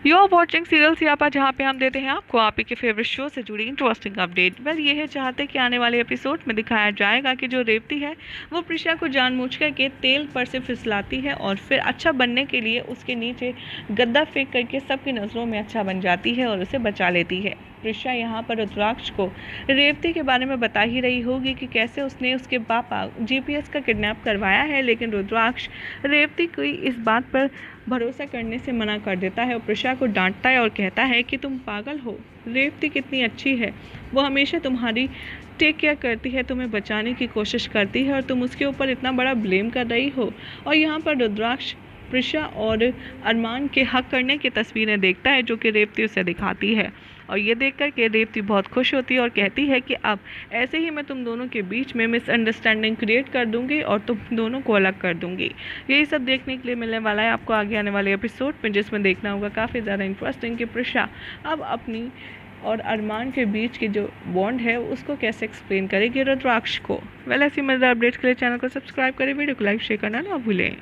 You are watching serial Siyapa जहाँ पे हम देते हैं आपको आप ही के फेवरेट शो से जुड़ी इंटरेस्टिंग अपडेट वेल ये है, चाहते कि आने वाले एपिसोड में दिखाया जाएगा कि जो रेवती है, वो प्रिशा को जानबूझ करके तेल पर से फिसलाती है और फिर अच्छा बनने के लिए उसके नीचे गद्दा फेंक करके सबकी नज़रों में अच्छा बन जाती है और उसे बचा लेती है। प्रिशा यहाँ पर रुद्राक्ष को रेवती के बारे में बता ही रही होगी कि कैसे उसने उसके पापा जीपीएस का किडनैप करवाया है, लेकिन रुद्राक्ष रेवती को इस बात पर भरोसा करने से मना कर देता है और प्रिशा को डांटता है और कहता है कि तुम पागल हो। रेवती कितनी अच्छी है। वो हमेशा तुम्हारी टेक केयर करती है, तुम्हें बचाने की कोशिश करती है और तुम उसके ऊपर इतना बड़ा ब्लेम कर रही हो। और यहाँ पर रुद्राक्ष प्रिशा और अरमान के हक करने की तस्वीरें देखता है, जो कि रेवती उसे दिखाती है। और ये देख कर के रेवती बहुत खुश होती है और कहती है कि अब ऐसे ही मैं तुम दोनों के बीच में मिसअंडरस्टैंडिंग क्रिएट कर दूँगी और तुम दोनों को अलग कर दूँगी। यही सब देखने के लिए मिलने वाला है आपको आगे आने वाले एपिसोड में, जिसमें देखना होगा काफ़ी ज़्यादा इंटरेस्टिंग कि प्रिशा अब अपनी और अरमान के बीच की जो बॉन्ड है, उसको कैसे एक्सप्लेन करेगी रुद्राक्ष को। वेल ऐसी मज़ेदार अपडेट्स के लिए चैनल को सब्सक्राइब करें, वीडियो को लाइक शेयर करना ना भूलें।